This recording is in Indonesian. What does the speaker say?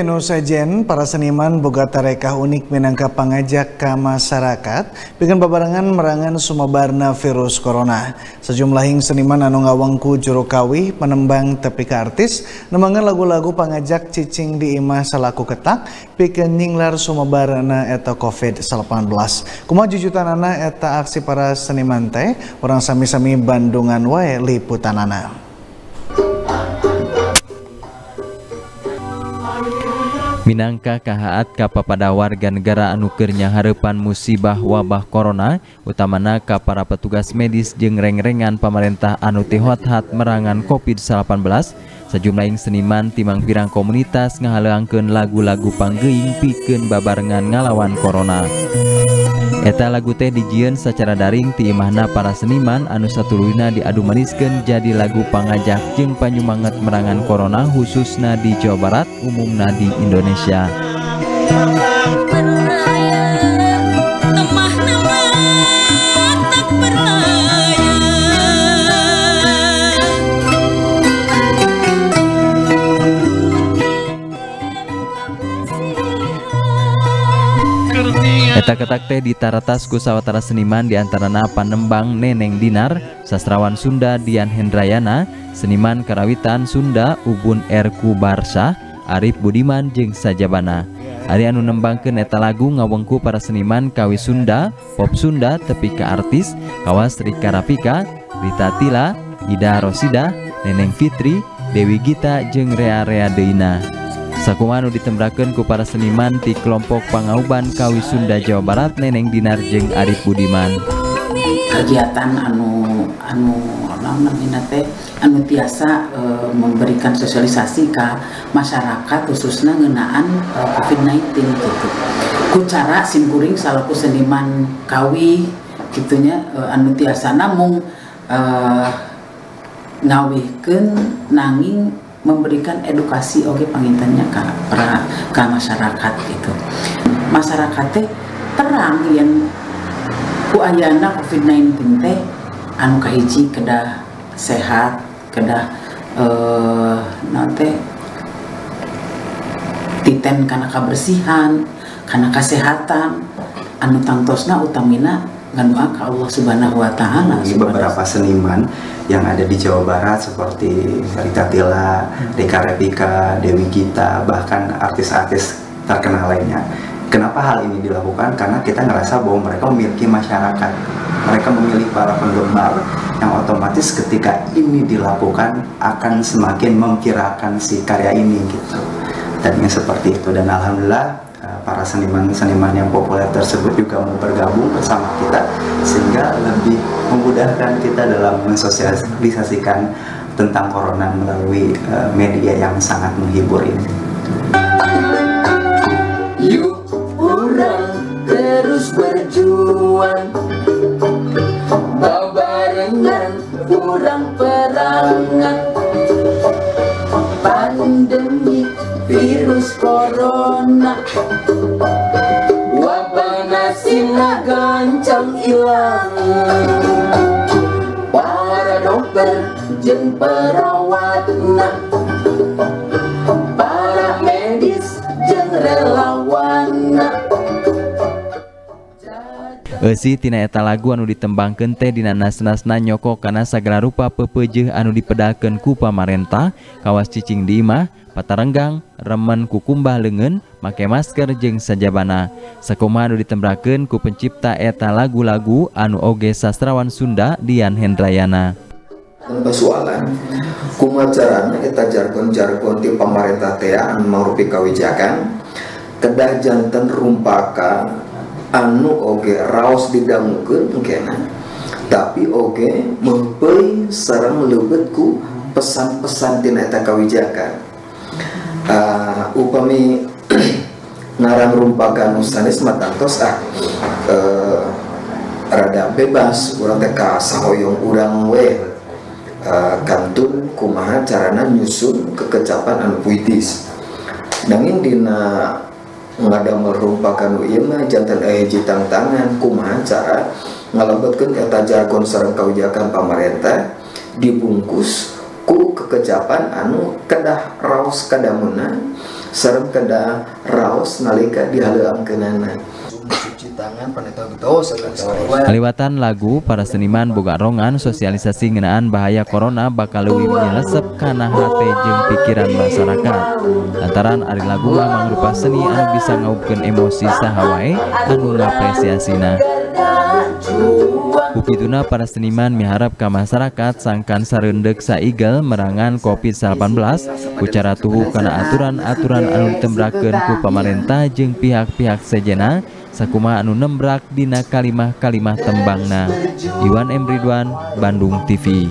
Tino sajen para seniman boga tarekah unik minangka pangajak ke masyarakat bikin babarangan merangan sumabarna virus corona. Sejumlah hing seniman anu ngawangku juru kawi penembang tepi ke artis nemangan lagu-lagu pangajak cicing di imah salaku ketak bikin nyinglar sumabarna eta COVID-19. Kuma jujutanana eta aksi para seniman teh orang sami-sami Bandungan wae liputanana. Minangka kahaat kapapada warga negara anukernya harapan musibah wabah corona utamana ka para petugas medis jeung reng-rengan pemerintah anu hat merangan COVID-19 sejumlah seniman timang pirang komunitas ngahaleangkeun lagu-lagu panggeing pikeun babarengan ngalawan corona Eta lagu teh dijieun secara daring ti imahna para seniman anu satuluyna diadu maniskeun jadi lagu pangajak jeung panyumanget merangan corona khususna di Jawa Barat umumna di Indonesia. Eta ketak teh ditaratas ku sawatara seniman diantarana Panembang Neneng Dinar, sastrawan Sunda Dian Hendrayana, seniman karawitan Sunda Ubun Erku Barsa, Arif Budiman jeung Sajabana. Ari anu nembangkeun eta lagu ngawengku para seniman kawi Sunda, pop Sunda tepi ke artis, kawas Rika Rafika, Rita Tila, Ida Rosida, Neneng Fitri, Dewi Gita jeung Rea Rea Deina. Sakumanu ditembrakan ku para seniman di kelompok Pangauban Kawi Sunda Jawa Barat Neneng Dinar jeung Arif Budiman. Kegiatan anu anu namanya teh anu tiasa e, memberikan sosialisasi ke masyarakat khususnya ngenaan e, COVID-19 gitu. Ku cara simkuring salaku seniman kawi gitunya e, anu tiasa namung e, ngawihkeun nanging memberikan edukasi oke pangintannya ke ke masyarakat gitu. Masyarakat teh terang yang ku ayana covid-19 teh anu kahiji kedah sehat kedah eh nanti titen karena kebersihan karena kesehatan anu tangtosna utamina ngandoa ke Allah Subhanahu wa taala. Beberapa seniman yang ada di Jawa Barat seperti Rita Tila, Rika Repika, Dewi Gita, bahkan artis-artis terkenal lainnya. Kenapa hal ini dilakukan? Karena kita ngerasa bahwa mereka memiliki masyarakat. Mereka memilih para penggemar yang otomatis ketika ini dilakukan akan semakin mengkirakan si karya ini gitu. Tadinya seperti itu dan alhamdulillah para seniman-seniman yang populer tersebut juga mau bergabung bersama kita sehingga lebih memudahkan kita dalam mensosialisasikan tentang corona melalui uh, media yang sangat menghibur ini. Yuk orang terus berjuang Babarengan kurang perangan Pandemi corona. Wabana sina gancang ilang. Para dokter jeng perawatna Para Eusi tina eta lagu anu ditembangkeun teh dina nas-nasna nyoko kana sagala rupa pepeujeut anu dipedakeun ku pamarentah. Kawas cicing di imah patarenggang remen kukumbah lengan make masker jeng sajabana. Sakoma anu ditembrakeun ku pencipta eta lagu-lagu anu oge sastrawan Sunda Dian Hendrayana. Persoalan kumacarana eta jargon-jargon di pemerintah teh anu mangrupi kawijakan? Kedah janten rumpaka anu oge raos didangukeun engkena tapi oge mempeuy sareng lebetku pesan-pesan tina eta kawijakan. Uh, upami narang rumpakan nusanis matantos ah uh, rada bebas urang teh sahoyong urang we. Uh, kantun kumaha carana nyusun kekecapan anu puitis. Nanging dina ngadamel rumpakan Imah jantan Jitang tangan kuman cara ngalebetkan kata jargon sarang kaujakan pamarentah? Dibungkus ku kekecapan anu kedah raos kadamunan serem kedah raos nalika dihalangkenana Kaliwatan lagu para seniman boga rongan sosialisasi ngenaan bahaya corona bakal leuwih nyelesep kana hate jeung pikiran masyarakat. Lantaran ari lagu mah mangrupa seni anu bisa ngaubkeun emosi saha wae anu ngapresiasina. Bukituna para seniman miharap ka masyarakat sangkan sareundeg saigel merangan COVID-19 ucara tuhu kana aturan-aturan anu ditembrakeun ku pamarentah jeung pihak-pihak sejena sakuma anu nembrak dina kalimah-kalimah tembangna. Iwan M. Ridwan Bandung TV